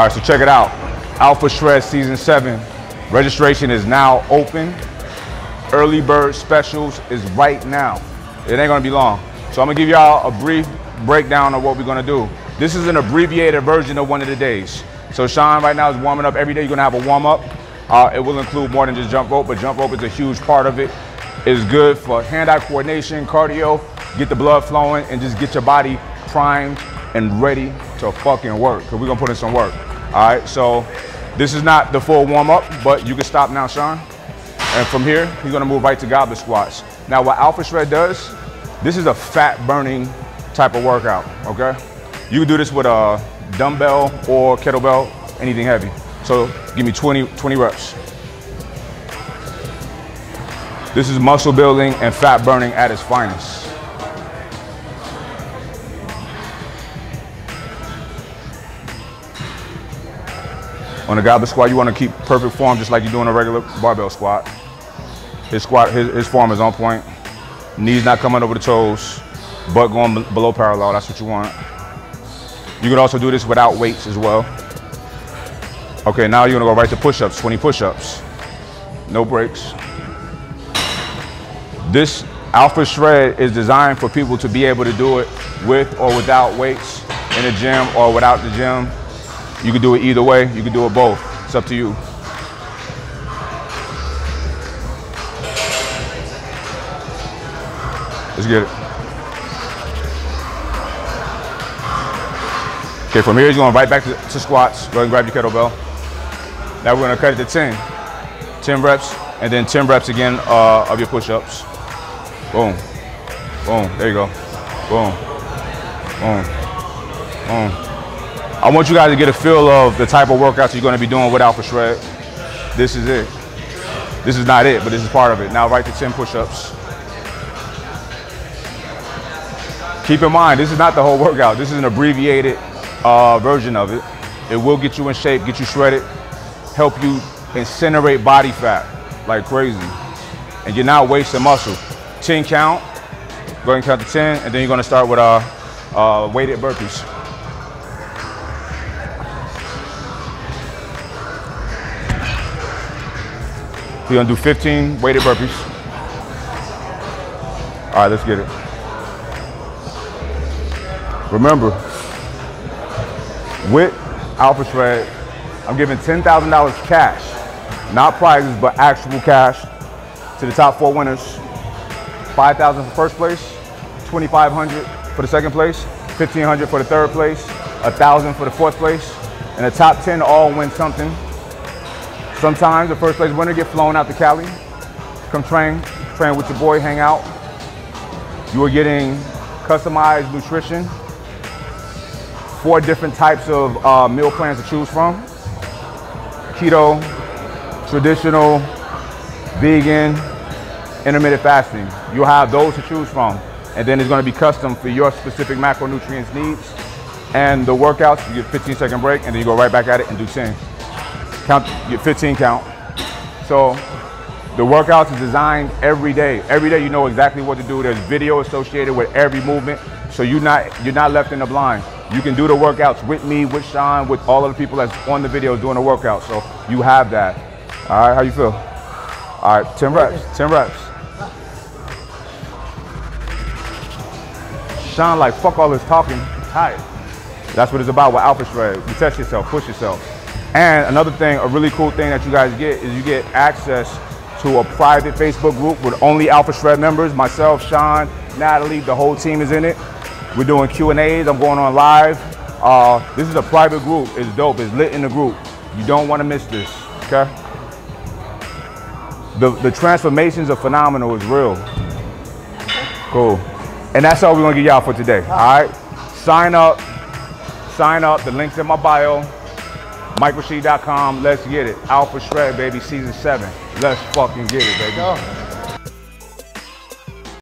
All right, so check it out. Alpha Shred Season 7. Registration is now open. Early bird specials is right now. It ain't gonna be long. So I'm gonna give y'all a brief breakdown of what we're gonna do. This is an abbreviated version of one of the days. So Sean right now is warming up. Every day you're gonna have a warm up. Uh, it will include more than just jump rope, but jump rope is a huge part of it. It's good for hand-eye coordination, cardio, get the blood flowing, and just get your body primed and ready to fucking work. Cause we're gonna put in some work. All right, so this is not the full warm up, but you can stop now, Sean. And from here, he's gonna move right to goblet squats. Now what Alpha Shred does, this is a fat burning type of workout, okay? You can do this with a dumbbell or kettlebell, anything heavy. So give me 20, 20 reps. This is muscle building and fat burning at its finest. On a goblet squat, you want to keep perfect form just like you're doing a regular barbell squat. His squat, his, his form is on point. Knees not coming over the toes, butt going below parallel. That's what you want. You can also do this without weights as well. Okay, now you're gonna go right to push-ups, 20 push-ups. No breaks. This Alpha Shred is designed for people to be able to do it with or without weights in the gym or without the gym. You can do it either way. You can do it both. It's up to you. Let's get it. Okay, from here, you're going right back to, to squats. Go ahead and grab your kettlebell. Now we're gonna cut it to 10. 10 reps, and then 10 reps again uh, of your push-ups. Boom. Boom. There you go. Boom. Boom. Boom. I want you guys to get a feel of the type of workouts you're gonna be doing with Alpha Shred. This is it. This is not it, but this is part of it. Now right to 10 push-ups. Keep in mind, this is not the whole workout. This is an abbreviated uh, version of it. It will get you in shape, get you shredded, help you incinerate body fat like crazy. And you're not wasting muscle. 10 count, go ahead and count to 10, and then you're gonna start with uh, uh, weighted burpees. You're gonna do 15 weighted burpees. All right, let's get it. Remember, with Alpha Shred, I'm giving $10,000 cash, not prizes, but actual cash to the top four winners. 5,000 for first place, 2,500 for the second place, 1,500 for the third place, 1,000 for the fourth place, and the top 10 all win something. Sometimes the first place winner get flown out to Cali, come train, train with your boy, hang out. You are getting customized nutrition, four different types of uh, meal plans to choose from. Keto, traditional, vegan, intermittent fasting. You'll have those to choose from. And then it's gonna be custom for your specific macronutrients needs. And the workouts, you get 15 second break and then you go right back at it and do 10. Count, get 15 count. So the workouts is designed every day. Every day you know exactly what to do. There's video associated with every movement. So you're not, you're not left in the blind. You can do the workouts with me, with Sean, with all of the people that's on the video doing the workout. So you have that. All right, how you feel? All right, 10 reps, 10 reps. Sean like, fuck all this talking, tired. That's what it's about with Alpha Shred. You test yourself, push yourself. And another thing, a really cool thing that you guys get is you get access to a private Facebook group with only Alpha Shred members. Myself, Sean, Natalie, the whole team is in it. We're doing Q&As, I'm going on live. Uh, this is a private group, it's dope, it's lit in the group. You don't wanna miss this, okay? The, the transformations are phenomenal, it's real. Cool. And that's all we're gonna give y'all for today, all right? Sign up, sign up, the link's in my bio. MikeRashid.com, let's get it. Alpha Shred, baby, season seven. Let's fucking get it, baby.